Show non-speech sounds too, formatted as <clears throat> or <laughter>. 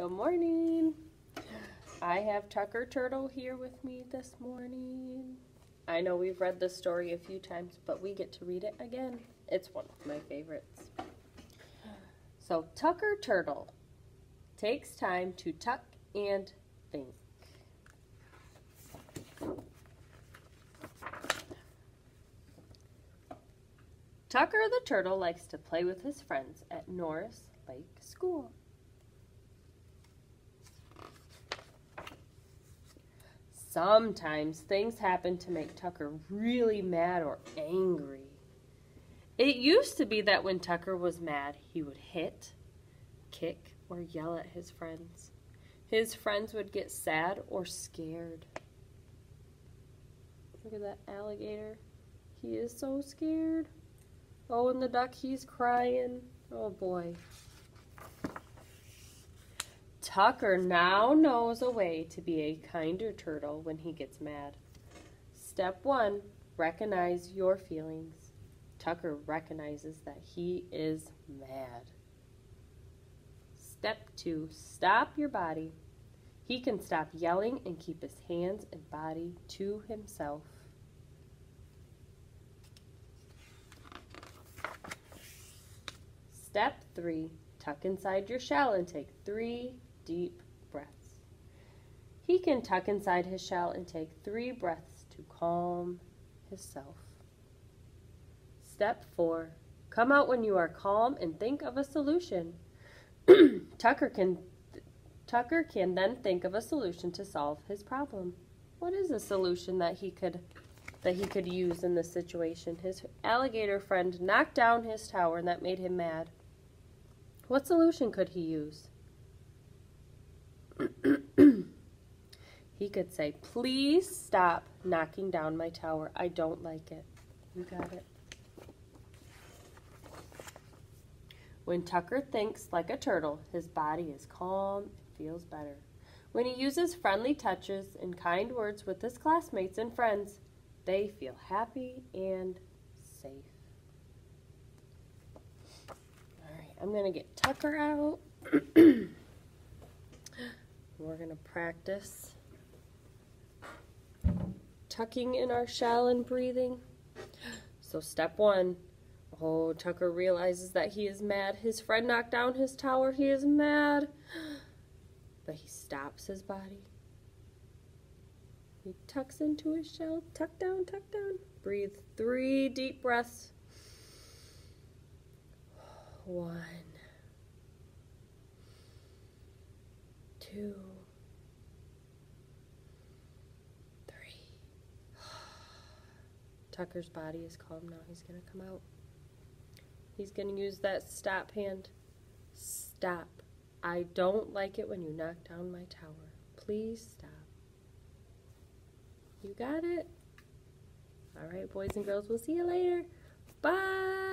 Good morning. I have Tucker Turtle here with me this morning. I know we've read this story a few times, but we get to read it again. It's one of my favorites. So, Tucker Turtle takes time to tuck and think. Tucker the Turtle likes to play with his friends at Norris Lake School. Sometimes things happen to make Tucker really mad or angry. It used to be that when Tucker was mad, he would hit, kick, or yell at his friends. His friends would get sad or scared. Look at that alligator. He is so scared. Oh, and the duck, he's crying. Oh boy. Tucker now knows a way to be a kinder turtle when he gets mad. Step one, recognize your feelings. Tucker recognizes that he is mad. Step two, stop your body. He can stop yelling and keep his hands and body to himself. Step three, tuck inside your shell and take three deep breaths. He can tuck inside his shell and take three breaths to calm himself. Step four, come out when you are calm and think of a solution. <clears throat> Tucker can Tucker can then think of a solution to solve his problem. What is a solution that he could that he could use in this situation? His alligator friend knocked down his tower and that made him mad. What solution could he use? He could say, Please stop knocking down my tower. I don't like it. You got it. When Tucker thinks like a turtle, his body is calm and feels better. When he uses friendly touches and kind words with his classmates and friends, they feel happy and safe. All right, I'm going to get Tucker out. <clears throat> We're going to practice tucking in our shell and breathing. So step one. Oh, Tucker realizes that he is mad. His friend knocked down his tower. He is mad. <gasps> But he stops his body. He tucks into his shell. Tuck down, tuck down. Breathe three deep breaths. <sighs> One, two, three. Tucker's body is calm now. He's going to come out. He's going to use that stop hand. Stop. I don't like it when you knock down my tower. Please stop. You got it? All right, boys and girls, we'll see you later. Bye.